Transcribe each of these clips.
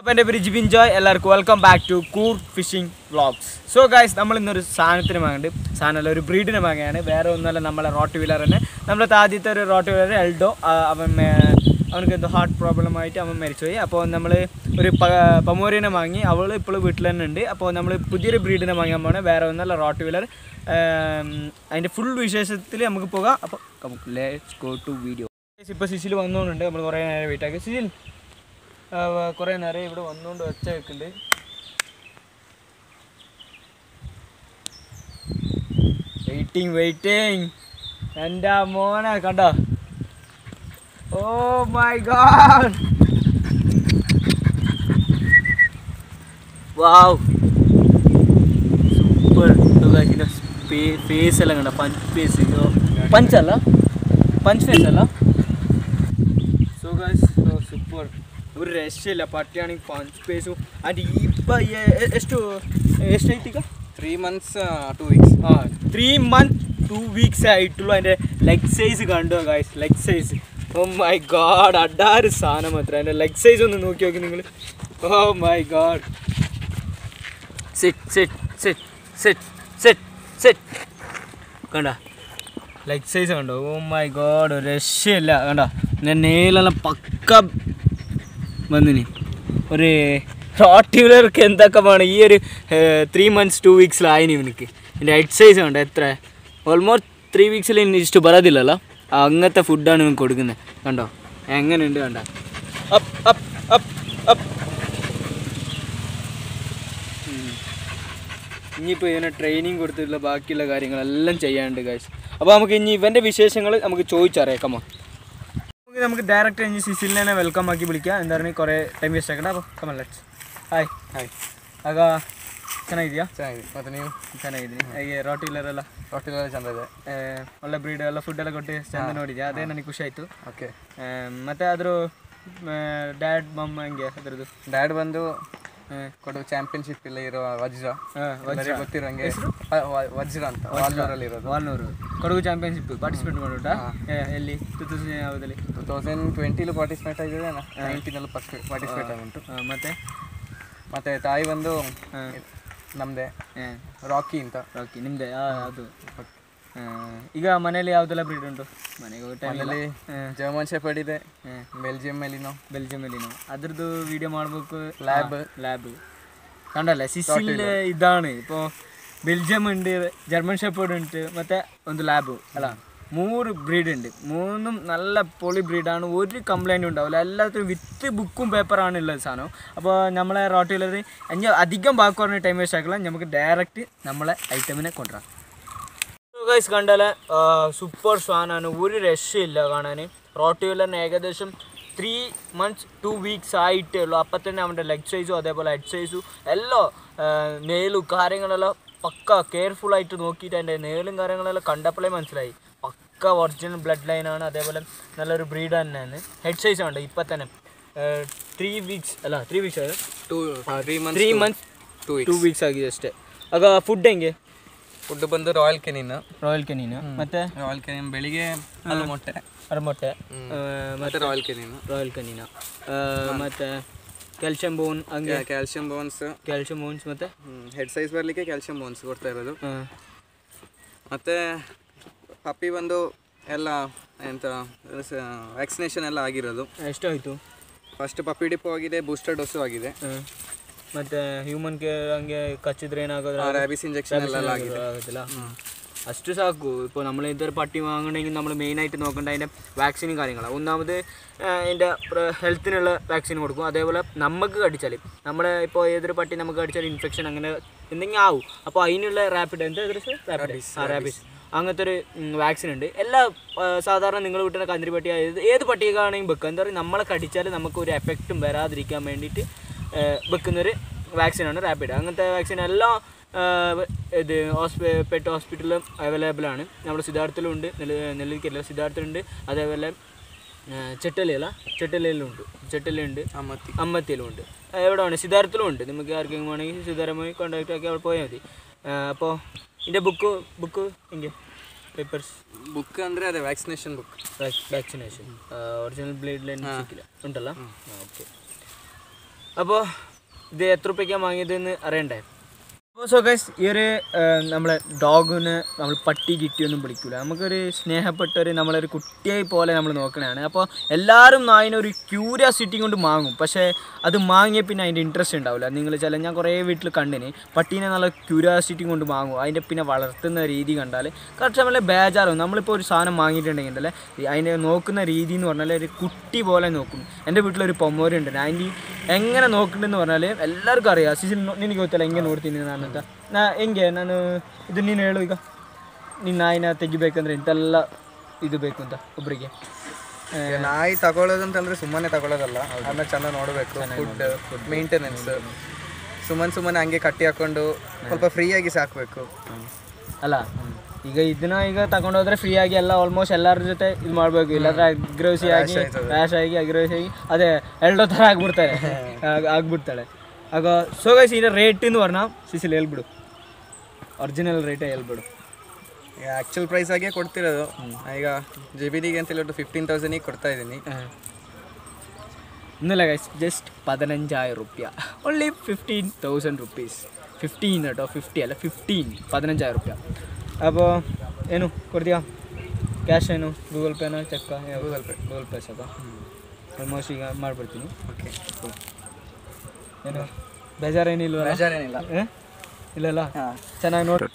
അപ്പോൾ എന്റെ പേര് ജിബിൻ ജോയ്. എല്ലാവർക്കും വെൽക്കം ബാക്ക് ടു കൂർ ഫിഷിംഗ് വ്ളോഗ്സ് സോ ഗൈസ് നമ്മൾ ഇന്നൊരു സാധനത്തിന് വാങ്ങുന്നുണ്ട് സാധനമല്ല ഒരു ബ്രീഡിന് വാങ്ങുകയാണ് വേറെ ഒന്നുമല്ല നമ്മളെ റോട്ട് വീലർ തന്നെ. നമ്മളത്തെ ആദ്യത്തെ ഒരു റോട്ട് വീലർ എൽഡോ അവൻ അവനക്ക് എന്തോ ഹാർട്ട് പ്രോബ്ലം ആയിട്ട് അവൻ മരിച്ചുപോയി. അപ്പോൾ നമ്മൾ ഒരു പമോരിനെ വാങ്ങി. അവൾ ഇപ്പോൾ വീട്ടിൽ തന്നെ ഉണ്ട്. അപ്പോൾ നമ്മൾ പുതിയൊരു ബ്രീഡിനെ വാങ്ങാൻ പോകണം വേറെ ഒന്നല്ല റോട്ട് വീലർ അതിന്റെ ഫുൾ വിശേഷത്തിൽ നമുക്ക് പോകാം. അപ്പോൾ ലെറ്റ്സ് ഗോ ടു വീഡിയോ ഇപ്പോൾ സിസിൽ വന്നുകൊണ്ടുണ്ട് നമ്മൾ കുറേ നേരം വെയിറ്റ് സിസിൽ കുറേ നേരം ഇവിടെ വന്നുകൊണ്ട് ഒച്ച വെക്കുന്നുണ്ട് വെയിറ്റിംഗ് വെയിറ്റിംഗ് എന്റെ മോനെ കണ്ടോ? ഓ my god wow super face എല്ലാം കണ്ട? പഞ്ച് ഫേസ് പഞ്ച് അല്ല? പഞ്ച് ഫേസ് അല്ല സോ ഗൈസ് സൂപ്പർ ഒരു രക്ഷയില്ല പട്ടിയാണെങ്കിൽ പഞ്ച് ഫേസും ಆ್ಯಂಡ್ ಇಪ್ಪ ಎಷ್ಟು ಎಷ್ಟೈತಿ ಈಗ ತ್ರೀ ಮಂತ್ಸ್ ಟೂ ವೀಕ್ಸ್ ಹಾಂ ತ್ರೀ ಮಂತ್ ಟೂ ವೀಕ್ಸ್ ആയിട്ടുള്ളൂ അതിൻ്റെ ലെഗ് സൈസ് കണ്ടു guys leg size oh my god അഡാറ് സാധനം മാത്രം അതിൻ്റെ ലെഗ് സൈസ് ഒന്ന് നോക്കി നോക്കി നിങ്ങൾ oh my god sit sit sit sit sit sit കണ്ട ലെഗ് സൈസ് കണ്ടോ ഓ മൈ ഗോഡ് ഒരു രക്ഷയില്ല കണ്ടോ ഞാൻ നേലെല്ലാം പക്ക വന്നിന്. ഒരു റോട്ടിവർക്ക് എന്തൊക്കെ വേണം? ഈ ഒരു ത്രീ മന്ത്സ് ടു വീക്സിലായിന് ഇവനിക്ക്. എന്റെ സൈസ് ഉണ്ട് എത്ര? ഓൾമോസ്റ്റ് ത്രീ വീക്സിൽ ഇഷ്ടം. ബറതില്ലല്ലോ അങ്ങനത്തെ ഫുഡാണ് ഇവൻ കൊടുക്കുന്നത് കണ്ടോ? എങ്ങനെയുണ്ട് കണ്ട. അപ്പ് അപ്പ് അപ്പ് അപ്പ് ഇനിയിപ്പോൾ ഇവനെ ട്രെയിനിങ് കൊടുത്തിട്ടുള്ള ബാക്കിയുള്ള കാര്യങ്ങളെല്ലാം ചെയ്യാനുണ്ട് കാശ് അപ്പോൾ നമുക്ക് ഇനി ഇവന്റെ വിശേഷങ്ങൾ നമുക്ക് ചോദിച്ചറിയാം. നമുക്ക് നമുക്ക് ഡയറക്റ്റ് ഇനി സിസിലിനെ തന്നെ വെൽക്കം ആക്കി വിളിക്കാം എന്താണ് കുറേ ಟೈಮ್ ವೇಸ್ಟ್ ಆಗಲ್ಲ അപ്പോൾ ಕಮಲ್ ಲೆಟ್ಸ್ ಹಾಯ್ ಹಾಯ್ ಆಗ ಚೆನ್ನಾಗಿದೆಯಾ ಚೆನ್ನಾಗಿದೆ ಮತ್ತು ನೀವು ಚೆನ್ನಾಗಿದ್ದೀನಿ ಹಾಗೆ ರೋಟಿ ಇಲ್ಲರೆಲ್ಲ ರೊಟ್ಟಿಲೆಲ್ಲ ಚೆಂದ ಇದೆ ಒಳ್ಳೆ ಬ್ರೀಡ್ ಎಲ್ಲ ಫುಡ್ ಎಲ್ಲ ಕೊಟ್ಟು ಚಂದ ನೋಡಿದ್ಯಾ ಅದೇ ನನಗೆ ಖುಷಿ ಆಯಿತು ಓಕೆ ಮತ್ತು ಅದ್ರ ಡ್ಯಾಡ್ ಮಮ್ ಹಂಗೆ ಅದ್ರದ್ದು ಡ್ಯಾಡ್ ಬಂದು ಕೊಡು ಚಾಂಪಿಯನ್ಶಿಪ್ ಇಲ್ಲ ಇರೋ ವಜ್ರ ಗೊತ್ತಿರಂಗೆ. ವಜ್ರ ಅಂತ ವಾಲ್ನೂರಲ್ಲಿ ಇರೋದು. ವಾಲ್ನೂರು. ಕೊಡಗು ಚಾಂಪಿಯನ್ಶಿಪ್ ಪಾರ್ಟಿಸಿಪೇಟ್ ಮಾಡೋಟ ಎಲ್ಲಿ? ಟೂ ತೌಸಂಡ್ ಯಾವುದಲ್ಲಿ? ಟೂ ತೌಸಂಡ್ ಟ್ವೆಂಟಿಲು ಪಾರ್ಟಿಸಿಪೇಟ್ ಆಗಿದೆ ನೈನ್ಟೀನಲ್ಲಿ ಫಸ್ಟ್ ಪಾರ್ಟಿಸಿಪೇಟ್ ಆಗುಂಟು ಮತ್ತೆ? ಮತ್ತೆ ತಾಯಿ ಬಂದು ನಮ್ಮದೇ ರಾಕಿ ಅಂತ. ರಾಕಿ ನಿಮ್ಮದೇ ಅದು. ಈಗ ಮನೇಲಿ ಯಾವುದೆಲ್ಲ ಬ್ರೀಡ್ ಉಂಟು ಮನೆಗೆ ಹೋಗೋ ಟೈಮಲ್ಲಿ ಮನೇಲಿ ಜರ್ಮನ್ ಶೆಪರ್ಡ್ ಇದೆ ಬೆಲ್ಜಿಯಂ ಮೇಲಿನೋ ಬೆಲ್ಜಿಯಮಲ್ಲಿ ನಾವು ಅದ್ರದ್ದು ವಿಡಿಯೋ ಮಾಡಬೇಕು Lab. ലാബ് കണ്ടല്ലേ സിസിൽ ഇതാണ് ഇപ്പോൾ ബെൽജിയം ഉണ്ട് ജർമ്മൻ ഷെപ്പേർഡ് ഉണ്ട് മറ്റേ ഒന്ന് ലാബ് അല്ല മൂന്ന് ബ്രീഡ് ഉണ്ട് മൂന്നും നല്ല പൊളി ബ്രീഡാണ് ഒരു കംപ്ലൈൻറ്റും ഉണ്ടാവില്ല എല്ലാത്തിനും വിത്ത് ബുക്കും പേപ്പറാണ് ഉള്ളത് സാധനം അപ്പോൾ നമ്മളെ റോട്ടിലത് ഇനി അധികം ബാക്ക് പറഞ്ഞ ടൈം വേസ്റ്റ് ആക്കില്ല നമുക്ക് ഡയറക്റ്റ് നമ്മളെ ഐറ്റമിനെ കൊണ്ടുവരാം ഗൈസ് കണ്ടാൽ സൂപ്പർ സാധനമാണ് ഒരു രക്ഷയില്ല കാണാൻ റോട്ടി വീലറിന് ഏകദേശം ത്രീ മന്ത്സ് ടു വീക്സ് ആയിട്ടേ ഉള്ളൂ അപ്പം തന്നെ അവൻ്റെ ലെഗ് സൈസും അതേപോലെ ഹെഡ് സൈസും എല്ലാം നെയിലും കാര്യങ്ങളെല്ലാം പക്ക കെയർഫുൾ ആയിട്ട് നോക്കിയിട്ട് അതിൻ്റെ നെയിലും കാര്യങ്ങളെല്ലാം കണ്ടപ്പോഴേ മനസ്സിലായി പക്ക ഒറിജിനൽ ബ്ലഡ് ലൈനാണ് അതേപോലെ നല്ലൊരു ബ്രീഡ് തന്നെയാണ് ഹെഡ് സൈസ് ഉണ്ട് ഇപ്പം തന്നെ ത്രീ വീക്സ് ಅಲ್ಲ three weeks two three month three months two two weeks ಆಗಿದೆ ಅಷ್ಟೇ ಆಗ ಫುಡ್ ಹೆಂಗೆ ಫುಡ್ ಬಂದು ರಾಯಲ್ ಕೆನಿನ್. Royal Canin. ಮತ್ತೆ? ರಾಯಲ್ ಕೆನಿನ್ ಬೆಳಿಗ್ಗೆ ಹಾಲು ಮೊಟ್ಟೆ ಅರ್ ಮೊಟ್ಟೆ ಮತ್ತೆ ರಾಯಲ್ ಕೆನಿನ್. Royal Canin. ಮತ್ತೆ ಕ್ಯಾಲ್ಸಿಯಂ ಬೋನ್ ಹಂಗೆ? Calcium bones. ಕ್ಯಾಲ್ಸಿಯಂ ಬೋನ್ಸ್ ಮತ್ತೆ? ಹೆಡ್ ಸೈಜ್ ಬರಲಿಕ್ಕೆ ಕ್ಯಾಲ್ಸಿಯಂ ಬೋನ್ಸ್ ಕೊಡ್ತಾ ಇರೋದು. ಮತ್ತೆ ಪಪ್ಪಿ ಬಂದು ಎಲ್ಲ ಎಂತ ವ್ಯಾಕ್ಸಿನೇಷನ್ ಎಲ್ಲ ಆಗಿರೋದು. ಎಷ್ಟಾಯಿತು? ಫಸ್ಟ್ ಪಪ್ಪಿ ಡಿಪ್ಪು ಆಗಿದೆ ಬೂಸ್ಟರ್ ಡೋಸು ಆಗಿದೆ. ಮತ್ತೆ ಹ್ಯೂಮನ್ ಕೇರ್ ಹಂಗೆ ಕಚ್ಚಿದ್ರೆ ಏನಾಗೋದ್ರ ರ್ಯಾಬಿಸ್ ಇಂಜೆಕ್ಷನ್ ಎಲ್ಲ ಆಗಿದೆ ആകത്തില്ല അസ്റ്റ് സാക്കു ഇപ്പോൾ നമ്മൾ ഇതൊരു പട്ടി വാങ്ങണമെങ്കിൽ നമ്മൾ മെയിനായിട്ട് നോക്കേണ്ട അതിൻ്റെ വാക്സിനും കാര്യങ്ങളാണ് ഒന്നാമത് അതിൻ്റെ ഹെൽത്തിനുള്ള വാക്സിൻ കൊടുക്കും അതേപോലെ നമുക്ക് കടിച്ചാൽ നമ്മളെ ഇപ്പോൾ ഏതൊരു പട്ടി നമുക്ക് കടിച്ചാൽ ഇൻഫെക്ഷൻ അങ്ങനെ എന്തെങ്കിലും ആവും അപ്പോൾ അതിനുള്ള റാപ്പിഡ് എന്താ റാപ്പിഡ് ആ റാബിസ് അങ്ങനത്തെ ഒരു വാക്സിൻ ഉണ്ട് എല്ലാ ആ, സാധാരണ നിങ്ങൾ വീട്ടിലെ കന്തിരി പട്ടി ഏത് ഏത് പട്ടിയൊക്കെയാണെങ്കിൽ വെക്കുക എന്താ പറയുക നമ്മളെ കടിച്ചാൽ നമുക്ക് ഒരു എഫക്റ്റും വരാതിരിക്കാൻ വേണ്ടിയിട്ട് ആ, വെക്കുന്നൊരു വാക്സിനാണ് റാപ്പിഡ് അങ്ങനത്തെ വാക്സിൻ എല്ലാം ആ, ഇത് ഹോസ്പി പെറ്റ് ഹോസ്പിറ്റലിലും അവൈലബിൾ ആണ് നമ്മുടെ സിദ്ധാർത്ഥിലും ഉണ്ട് നെല്ലി നെല്ലിക്കല്ല സിദ്ധാർത്ഥിലുണ്ട് അതേപോലെ ചെട്ടലയില ചെട്ടലയിലുണ്ട് ചെട്ടലുണ്ട് അമ്മത്തി അമ്മത്തിയിലും ഉണ്ട് എവിടെ വേണം സിദ്ധാർത്ഥിലും ഉണ്ട് നമുക്ക് ആർക്കെങ്കിലും വേണമെങ്കിൽ സിദ്ധാരമായി കോൺടാക്ട് ആക്കി അവിടെ പോയാൽ മതി അപ്പോൾ ഇതിൻ്റെ ബുക്ക് ബുക്ക് എങ്കിൽ പേപ്പേഴ്സ് ಬುಕ್ ಅಂದರೆ ಅದೇ vaccination book vaccination original bloodline ಸಿಕ್ಕಿಲ್ಲ ಉಂಟಲ್ಲ ಓಕೆ അപ്പോൾ ഇത് എത്ര റുപ്യക്കാണ് വാങ്ങിയതെന്ന് അറിയണ്ടേ? അപ്പോൾ സോ ഗൈസ് ഈ ഒരു നമ്മളെ ഡോഗിന് നമ്മൾ പട്ടി കിട്ടിയൊന്നും പിടിക്കില്ല നമുക്കൊരു സ്നേഹപ്പെട്ട സ്നേഹപ്പെട്ടൊരു നമ്മളൊരു കുട്ടിയെ പോലെ നമ്മൾ നോക്കണതാണ് അപ്പോൾ എല്ലാവരും ഒരു ക്യൂരിയാസിറ്റി കൊണ്ട് വാങ്ങും പക്ഷേ അത് വാങ്ങിയ പിന്നെ അതിന്റെ ഇൻട്രസ്റ്റ് ഉണ്ടാവില്ല നിങ്ങൾ ചില ഞാൻ കുറേ വീട്ടിൽ കണ്ടിന്. പട്ടീനെ നല്ല ക്യൂരിയാസിറ്റി കൊണ്ട് വാങ്ങും അതിന്റെ പിന്നെ വളർത്തുന്ന രീതി കണ്ടാൽ കറക്റ്റ് നമ്മളെ ബേജാറും നമ്മളിപ്പോൾ ഒരു സാധനം വാങ്ങിയിട്ടുണ്ടെങ്കിൽ അതിനെ നോക്കുന്ന രീതി എന്ന് പറഞ്ഞാൽ ഒരു കുട്ടി പോലെ നോക്കും. എന്റെ വീട്ടിലൊരു പൊമ്മോരുണ്ട്. അതിന്റെ എങ്ങനെ ನೋಡ್ಕೊಂಡೆಂದು പറഞ്ഞാൽ ಎಲ್ಲರಿಗೂ അറിയാം ಸಿಸಿಲ್ ನಿನಗೆ ಗೊತ್ತಲ್ಲ ಹೆಂಗೆ ನೋಡ್ತೀನಿ ನಾನು ಅಂತ ನಾ ಹೆಂಗೆ ನಾನು ಇದು ನೀನು ಹೇಳು ಈಗ ನೀನು ನಾಯಿನ ತೆಗಿಬೇಕಂದ್ರೆ ಇಂತೆಲ್ಲ ಇದು ಬೇಕು ಅಂತ ಒಬ್ಬರಿಗೆ ಈಗ ನಾಯಿ ತಗೊಳ್ಳೋದಂತಂದ್ರೆ ಸುಮ್ಮನೆ ತಗೊಳ್ಳೋದಲ್ಲ ಅದನ್ನ ಚೆನ್ನಾಗಿ ನೋಡಬೇಕು ಫುಡ್ ಮೇಂಟೆನೆನ್ಸ್ ಸುಮ್ಮನೆ ಸುಮ್ಮನೆ ಹಂಗೆ ಕಟ್ಟಿ ಹಾಕೊಂಡು ಸ್ವಲ್ಪ ಫ್ರೀಯಾಗಿ ಸಾಕಬೇಕು ಅಲ್ಲ ಈಗ ಇದನ್ನ ಈಗ ತಗೊಂಡೋದ್ರೆ ಫ್ರೀ ಆಗಿ ಎಲ್ಲ ಆಲ್ಮೋಸ್ಟ್ ಎಲ್ಲರ ಜೊತೆ ಇದು ಮಾಡಬೇಕು. ಇಲ್ಲಾಂದ್ರೆ ಅಗ್ರೋಸಿ ಆಗಿ ರ್ಯಾಶ್ ಆಗಿ ಅಗ್ರೋಸಿ ಆಗಿ ಅದೇ ಎರಡೋ ಥರ ಆಗ್ಬಿಡ್ತಾರೆ. ಆಗ್ಬಿಡ್ತಾಳೆ. ಆಗ ಸೊ ಗೈಸ್ ಈಗ ವರ್ಣ ಸಿಸಿಲ್ ಹೇಳ್ಬಿಡು. ಒರಿಜಿನಲ್ ರೇಟೇ ಹೇಳ್ಬಿಡು. ಈಗ ಆ್ಯಕ್ಚುಲ್ ಪ್ರೈಸ್ ಆಗೇ ಕೊಡ್ತಿರೋದು. ಈಗ ಜೆ ಬಿ ಡಿಗೆ ಅಂತ ಹೇಳಿಬಿಟ್ಟು ಫಿಫ್ಟೀನ್ ತೌಸಂಡಿಗೆ ಕೊಡ್ತಾ ಇದ್ದೀನಿ. ಇನ್ನಿಲ್ಲ ಗೈಸ್ ಜಸ್ಟ್ ಪದಿನಂಜಾಯಿರ ರೂಪಾಯಿ. Only fifteen thousand rupees fifteen auto fifty ಅಲ್ಲ ಫಿಫ್ಟೀನ್ ಪದಿನಂಜಾಯಿರ ರೂಪಾಯಿ. ಅಬ್ಬ ಏನು ಕೊಡ್ತೀಯಾ? ಕ್ಯಾಶ್ ಏನು? Google ಪೇನ check Google Pay Google Pay ಚೆಕ್ಕ? Almost ಈಗ ಮಾಡಿಬಿಡ್ತೀನಿ. ಓಕೆ ಏನು? ಬೇಜಾರೇನಿಲ್ವ ಬೇಜಾರೇನಿಲ್ಲ. ಇಲ್ಲಲ್ಲ? ಚೆನ್ನಾಗಿ ನೋಡಿ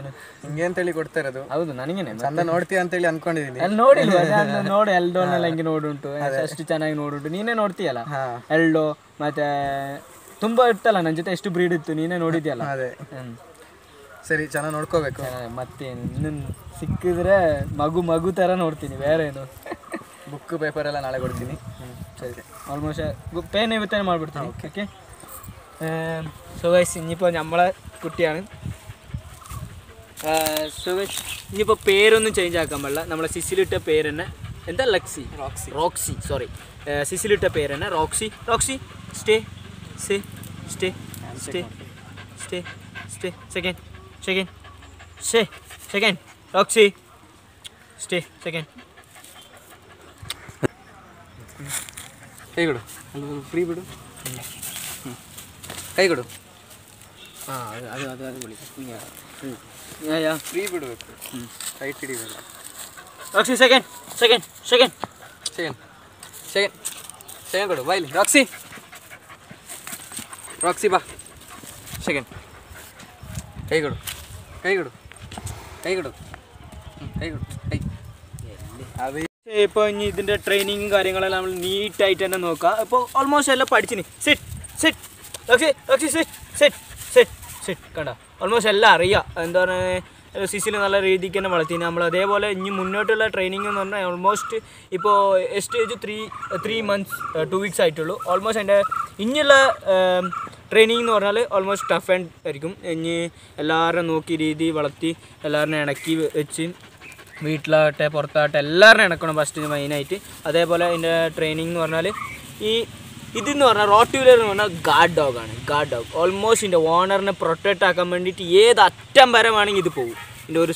ಏನು? ಹಿಂಗೆ ಅಂತೇಳಿ ಕೊಡ್ತಾ ಇರೋದು. ಹೌದು ನನಗೇನೆ ಚಂದ ನೋಡ್ತೀಯ ಅಂತೇಳಿ ಅನ್ಕೊಂಡಿದ್ದೀನಿ ಅಲ್ಲಿ ನೋಡಿಲ್ವ? ನೋಡಿ ಎಲ್ಡೋನೆಲ್ಲ ಹೆಂಗೆ ನೋಡುಂಟು. ಅಷ್ಟು ಚೆನ್ನಾಗಿ ನೋಡುಂಟು. ನೀನೇ ನೋಡ್ತೀಯಲ್ಲ? ಎಲ್ಡೋ ಮತ್ತೆ ತುಂಬ ಇರ್ತಲ್ಲ ನನ್ನ ಜೊತೆ ಎಷ್ಟು ಬ್ರೀಡ್ ಇತ್ತು? ನೀನೇ ನೋಡಿದ್ಯಲ್ಲ? ಅದೇ. ಹ್ಞೂ ಸರಿ ಚೆನ್ನಾಗಿ ನೋಡ್ಕೋಬೇಕು ಚೆನ್ನಾಗಿ ಮತ್ತೇನು ಇನ್ನು ಸಿಕ್ಕಿದ್ರೆ ಮಗು ಮಗು ಥರ ನೋಡ್ತೀನಿ ಬೇರೆ ಏನು ಬುಕ್ ಪೇಪರ್ ಎಲ್ಲ ನಾಳೆ ಕೊಡ್ತೀನಿ ಸರಿ ആൾമോസ്റ്റ് പേന വിത്തനെ ಮಾಡ್ಬಿಡ್ತೀನಿ ഓക്കെ സോ ഗൈസ് ഇനിയിപ്പോൾ നമ്മളെ കുട്ടിയാണ് സോ ഗൈസ് ഇനിയിപ്പോൾ പേരൊന്നും ചേഞ്ച് ആക്കാൻ പാടില്ല നമ്മളെ സിസിലിട്ട പേര് തന്നെ എന്താ ലക്സി റോക്സി റോക്സി സോറി സിസിലിട്ട പേര് തന്നെ Roxy Roxy stay stay stay stay stay stay second Second. Stay. Second. Roxy. Stay. Second. ಕೈ ಕೊಡು ಅಲ್ಲಿ ಫ್ರೀ ಬಿಡು ಕೈ ಕೊಡು ಹಾಂ ಅದು ಅದು ಅದು ಅದು ಬಿಡಿ ಯಾ ಫ್ರೀ ಬಿಡಬೇಕು ಹ್ಞೂ tight ಹಿಡಿಬೇಡ Roxy second second second second second second ಕೊಡು ಬಾಯ್ಲಿ ರಾಕ್ಸಿ ರಾಕ್ಸಿ ಬಾ ಸೆಕೆಂಡ್ ಕೈ ಕೊಡು ഇപ്പൊ ഇനി ഇതിന്റെ ട്രെയിനിങ്ങും കാര്യങ്ങളെല്ലാം നമ്മൾ നീറ്റ് ആയിട്ട് തന്നെ നോക്കുക ഇപ്പോൾ ഓൾമോസ്റ്റ് എല്ലാം പഠിച്ചിന്. കണ്ട? ഓൾമോസ്റ്റ് എല്ലാം അറിയാം. എന്താ പറയുക സിസിൽ നല്ല രീതിക്ക് തന്നെ വളർത്തി നമ്മൾ അതേപോലെ ഇനി മുന്നോട്ടുള്ള ട്രെയിനിങ് എന്ന് പറഞ്ഞാൽ ഓൾമോസ്റ്റ് ഇപ്പോൾ എസ്റ്റേജ് three three months two weeks ആയിട്ടുള്ളൂ. ഓൾമോസ്റ്റ് എന്റെ ഇനിയുള്ള ട്രെയിനിങ് എന്ന് പറഞ്ഞാൽ ഓൾമോസ്റ്റ് ടഫ് ആൻഡ് ആയിരിക്കും. ഇനി എല്ലാവരും നോക്കി രീതി വളർത്തി എല്ലാവരും ഇണക്കി വെച്ച് വീട്ടിലാകട്ടെ പുറത്താകട്ടെ എല്ലാവരും ഇണക്കണം ഫസ്റ്റ് മെയിനായിട്ട് അതേപോലെ അതിന്റെ ട്രെയിനിങ് എന്ന് പറഞ്ഞാൽ ഈ ഇതെന്ന് പറഞ്ഞാൽ റോട്ട് എന്ന് പറഞ്ഞാൽ ഗാർഡ് ഡോഗാണ് ഗാർഡ് ഡോഗ് ഓൾമോസ്റ്റ് ഇതിന്റെ ഓണറിനെ പ്രൊട്ടക്റ്റ് ആക്കാൻ വേണ്ടിയിട്ട് ഏത് അറ്റം വരെ വേണമെങ്കിൽ ഇത് പോകും ഇതിന്റെ ഒരു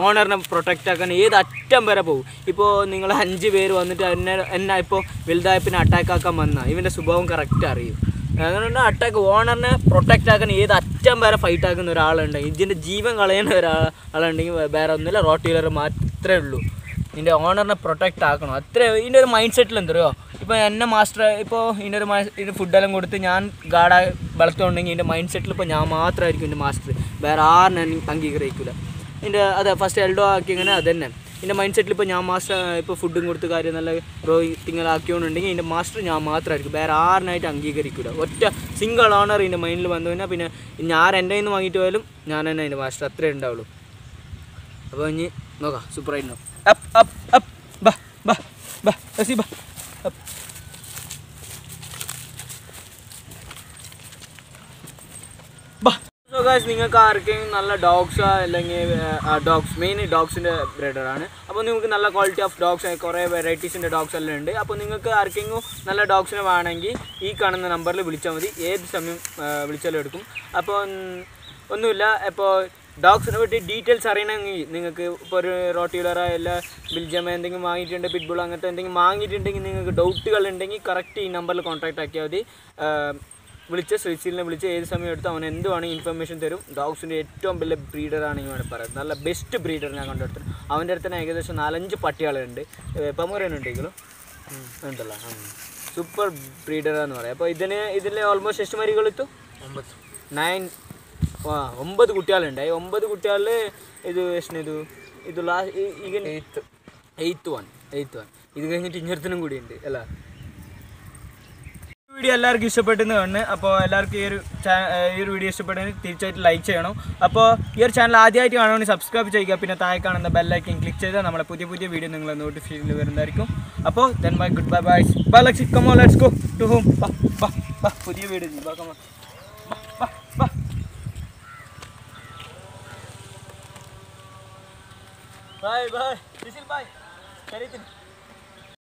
ഓണറിനെ പ്രൊട്ടക്റ്റ് ആക്കാൻ ഏത് അറ്റം വരെ പോകും ഇപ്പോൾ നിങ്ങൾ അഞ്ച് പേര് വന്നിട്ട് എന്നെ എന്നെ ഇപ്പോൾ വലുതായ പിന്നെ അറ്റാക്ക് ആക്കാൻ വന്നാൽ ഇവന്റെ സ്വഭാവം കറക്റ്റ് അറിയും? അതുകൊണ്ട് അറ്റാക്ക് ഓണറിനെ പ്രൊട്ടക്റ്റ് ആക്കാൻ ഏത് അറ്റം വരെ ഫൈറ്റ് ആക്കുന്ന ഒരാളുണ്ടെങ്കിൽ ഇതിന്റെ ജീവൻ കളയുന്ന ഒരാൾ ആളുണ്ടെങ്കിൽ വേറെ ഒന്നുമില്ല റോട്ട് വീലർ മാത്രമേ ഉള്ളൂ. ഇതിന്റെ ഓണറിനെ പ്രൊട്ടക്റ്റ് ആക്കണം. അത്ര ഇതിന്റെ ഒരു മൈൻഡ് സെറ്റിൽ എന്തറിയോ? ഇപ്പോൾ എന്നെ മാസ്റ്റർ ഇപ്പോൾ ഇതിന്റെ ഒരു ഇതിന്റെ ഫുഡെല്ലാം കൊടുത്ത് ഞാൻ ഗാഡ വളർത്തുന്നുണ്ടെങ്കിൽ ഇതിന്റെ മൈൻഡ് സെറ്റിൽ ഇപ്പോൾ ഞാൻ മാത്രമായിരിക്കും എന്റെ മാസ്റ്റർ വേറെ ആരും അംഗീകരിക്കില്ല ഇതിന്റെ അതെ ഫസ്റ്റ് എൽഡോ ആക്കി ഇങ്ങനെ അത് തന്നെ. എന്റെ മൈൻഡ് സെറ്റിൽ ഇപ്പോൾ ഞാൻ മാസ്റ്റർ ഇപ്പോൾ ഫുഡും കൊടുത്ത് കാര്യം നല്ല ഗ്രോയിത്തിങ്ങളാക്കിയോണ്ടുണ്ടെങ്കിൽ എന്റെ മാസ്റ്റർ ഞാൻ മാത്രമായിരിക്കും വേറെ ആറിനായിട്ട് അംഗീകരിക്കില്ല ഒറ്റ സിംഗിൾ ഓണർ എന്റെ മൈൻഡിൽ വന്നു കഴിഞ്ഞാൽ പിന്നെ ഞാൻ എന്റെ നിന്ന് വാങ്ങിയിട്ട് പോയാലും ഞാൻ തന്നെ എന്റെ മാസ്റ്റർ അത്രേ ഉണ്ടാവുള്ളൂ അപ്പോൾ ഇനി നോക്കാം സൂപ്പറായിട്ടുണ്ടാവും അപ്പ് അപ്പ് അപ്പ്. ബാ ബാ ബാ. റസി ബാ. അപ്പ് ബാ സോ ഗായ്സ് നിങ്ങൾക്ക് ആർക്കെങ്കിലും നല്ല ഡോഗ്സ് അല്ലെങ്കിൽ ഡോഗ്സ് മെയിൻ ഡോഗ്സിന്റെ ബ്രീഡറാണ് അപ്പോൾ നിങ്ങൾക്ക് നല്ല ക്വാളിറ്റി ഓഫ് ഡോഗ്സ് കുറേ വെറൈറ്റീസിന്റെ ഡോഗ്സ് എല്ലാം ഉണ്ട്. അപ്പോൾ നിങ്ങൾക്ക് ആർക്കെങ്കിലും നല്ല ഡോഗ്സിനെ വേണമെങ്കിൽ ഈ കാണുന്ന നമ്പറിൽ വിളിച്ചാൽ മതി. ഏത് സമയം വിളിച്ചാലും എടുക്കും. അപ്പോൾ ഒന്നുമില്ല. ഇപ്പോൾ ഡോഗ്സിനെ പറ്റി ഡീറ്റെയിൽസ് അറിയണമെങ്കിൽ നിങ്ങൾക്ക് ഇപ്പോൾ ഒരു റോട്ടിലറ അല്ല ബിൽജം എന്തെങ്കിലും വാങ്ങിയിട്ടുണ്ട് പിറ്റ്ബുൾ അങ്ങനത്തെ എന്തെങ്കിലും വാങ്ങിയിട്ടുണ്ടെങ്കിൽ നിങ്ങൾക്ക് ഡൗട്ടുകൾ ഉണ്ടെങ്കിൽ കറക്റ്റ് ഈ നമ്പറിൽ കോൺടാക്റ്റ് ആക്കിയാൽ മതി. വിളിച്ച് ശ്രീശീലിനെ വിളിച്ച് ഏത് സമയം എടുത്ത് അവൻ എന്തുവാണ് ഇൻഫർമേഷൻ തരും. ഡോഗ്സിന്റെ ഏറ്റവും വലിയ ബ്രീഡറാണ് ഈ വേണം പറയുന്നത്. നല്ല ബെസ്റ്റ് ബ്രീഡർ ഞാൻ കണ്ടെടുത്തത് അവന്റെ അടുത്ത് തന്നെ ഏകദേശം നാലഞ്ച് പട്ടികളുണ്ട്. പമുരനുണ്ടെങ്കിലും എന്തല്ല സൂപ്പർ ബ്രീഡറാന്ന് പറയാം. അപ്പോൾ ഇതിന് ഇതിൽ ഓൾമോസ്റ്റ് എസ്റ്റ് മരികൾ എത്തും? നയൻ ആ ഒമ്പത് കുട്ടികളുണ്ടായി ഒമ്പത് കുട്ടികളിൽ ഇത് എസ്റ്റിനിത് ഇത്? Last eighth eighth one eighth one ഇത് കഴിഞ്ഞിട്ട് ഇങ്ങനത്തിനും കൂടി ഉണ്ട് അല്ല വീഡിയോ എല്ലാവർക്കും ഇഷ്ടപ്പെട്ടെന്ന് കാണുന്നത് അപ്പോൾ എല്ലാവർക്കും ഈ ഒരു ഈ ഒരു വീഡിയോ ഇഷ്ടപ്പെട്ടെങ്കിൽ തീർച്ചയായിട്ടും ലൈക്ക് ചെയ്യണം. അപ്പോൾ ഈ ഒരു ചാനൽ ആദ്യമായിട്ട് കാണുകയാണെങ്കിൽ സബ്സ്ക്രൈബ് ചെയ്യുക. പിന്നെ താഴെ കാണുന്ന ബെല്ലൈക്കൻ ക്ലിക്ക് ചെയ്താൽ നമ്മുടെ പുതിയ പുതിയ വീഡിയോ നിങ്ങളെ നോട്ടിഫിക്കേഷനിൽ വരുന്നതായിരിക്കും. അപ്പോൾ then bye good bye bye bye Lakshya come on let's go to home പുതിയ വീഡിയോ ബൈ ബൈ ബൈ ശരി